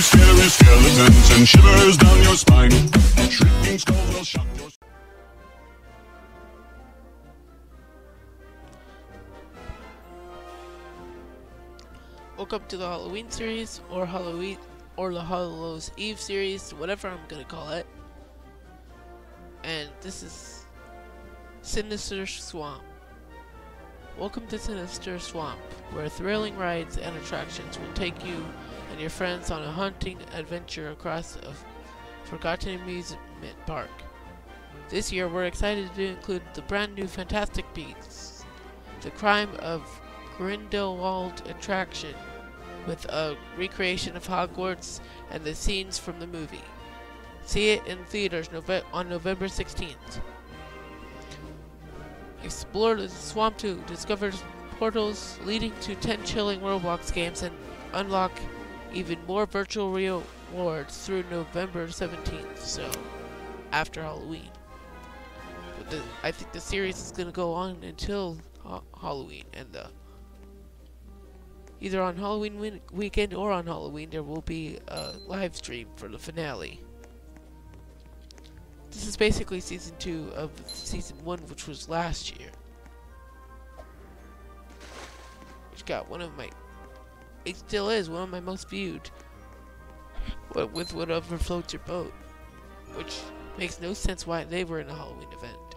scary skeletons and shivers down your spine. Shrieking skulls will shock your Welcome to the Halloween series, or Halloween, or the Hallows Eve series, whatever I'm gonna call it. And this is Sinister Swamp. Welcome to Sinister Swamp, where thrilling rides and attractions will take you and your friends on a hunting adventure across a forgotten amusement park. This year, we're excited to include the brand new Fantastic Beasts, the crime of Grindelwald attraction with a recreation of Hogwarts and the scenes from the movie. See it in theaters on November 16th. Explore the swamp to discover portals leading to 10 chilling Roblox games and unlock even more virtual real rewards through November 17th, so after Halloween. But the, I think the series is going to go on until ha Halloween, and the either on Halloween weekend or on Halloween, there will be a live stream for the finale. This is basically season two of season one, which was last year. Which got one of my, it still is one of my most viewed. With whatever floats your boat, which makes no sense why they were in a Halloween event.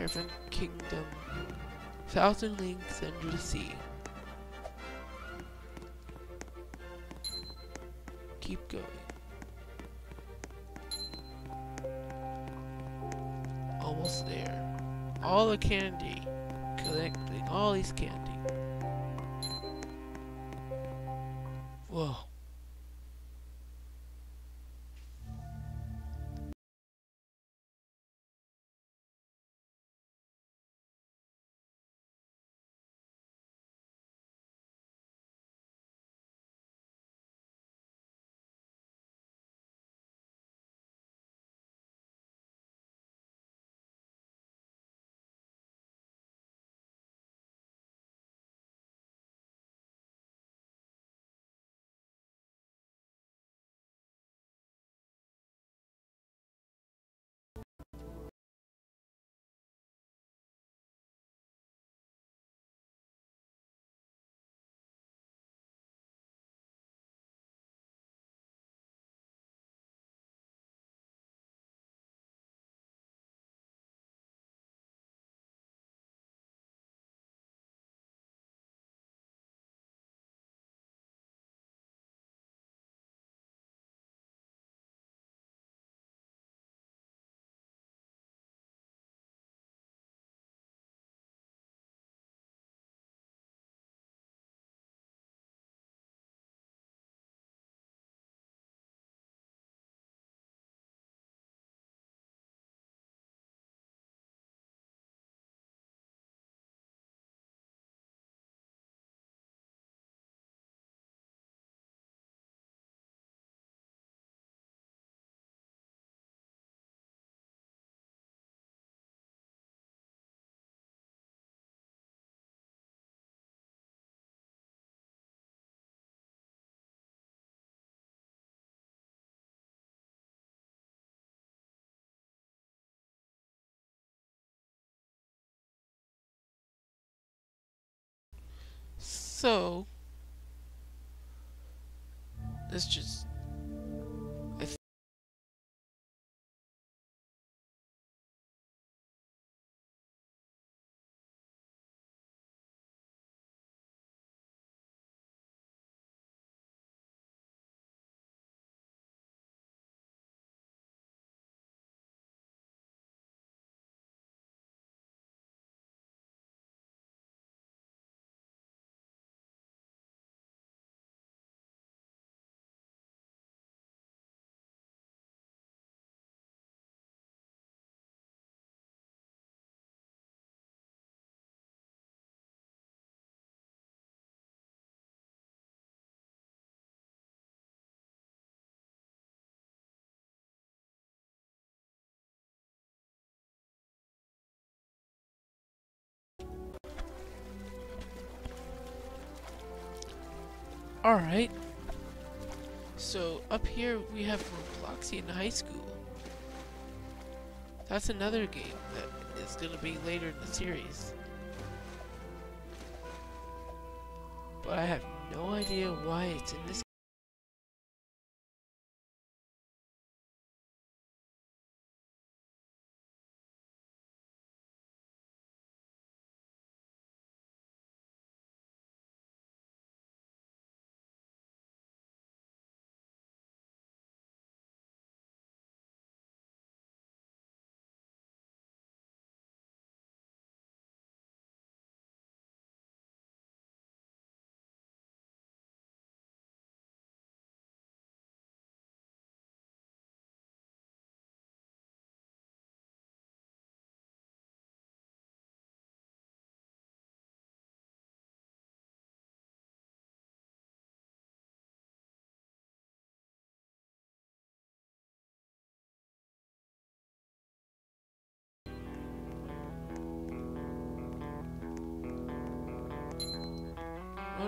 Caravan Kingdom. Thousand links under the sea. Keep going. Almost there. All the candy. Collecting all these candy. Whoa. So, let's just Alright. So, up here we have Robloxian High School. That's another game that is going to be later in the series. But I have no idea why it's in this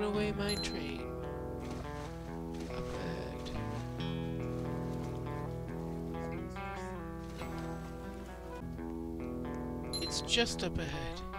Runaway mine train. Up ahead. It's just up ahead.